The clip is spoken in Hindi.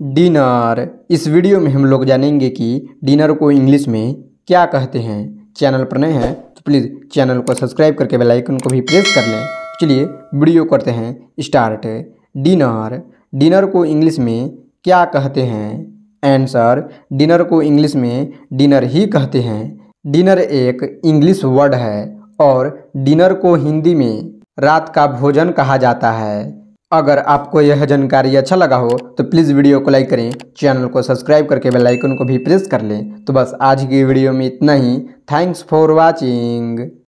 डिनर। इस वीडियो में हम लोग जानेंगे कि डिनर को इंग्लिश में क्या कहते हैं। चैनल पर नए हैं तो प्लीज़ चैनल को सब्सक्राइब करके बेल आइकन को भी प्रेस कर लें। चलिए वीडियो करते हैं, स्टार्ट। डिनर। डिनर को इंग्लिश में क्या कहते हैं? आंसर। डिनर को इंग्लिश में डिनर ही कहते हैं। डिनर एक इंग्लिश वर्ड है और डिनर को हिंदी में रात का भोजन कहा जाता है। अगर आपको यह जानकारी अच्छा लगा हो तो प्लीज़ वीडियो को लाइक करें चैनल को सब्सक्राइब करके बेल आइकन को भी प्रेस कर लें। तो बस आज की वीडियो में इतना ही। Thanks for watching